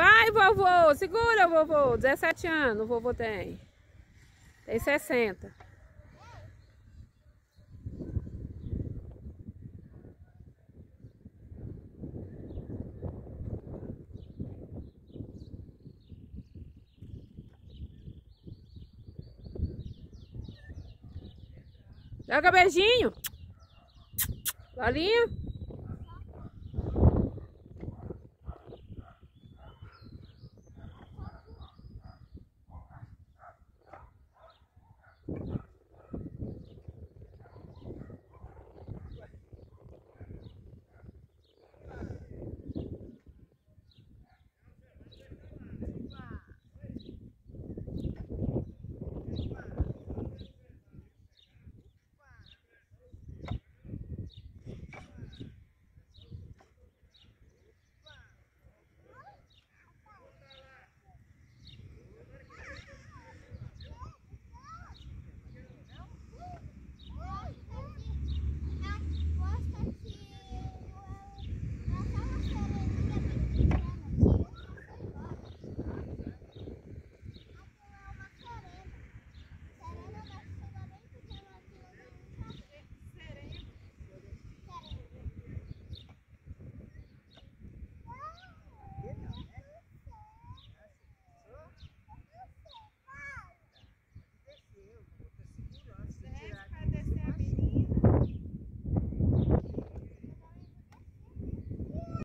Vai, vovô. Segura, vovô. 17 anos o vovô tem. Tem 60. Joga beijinho. valinha.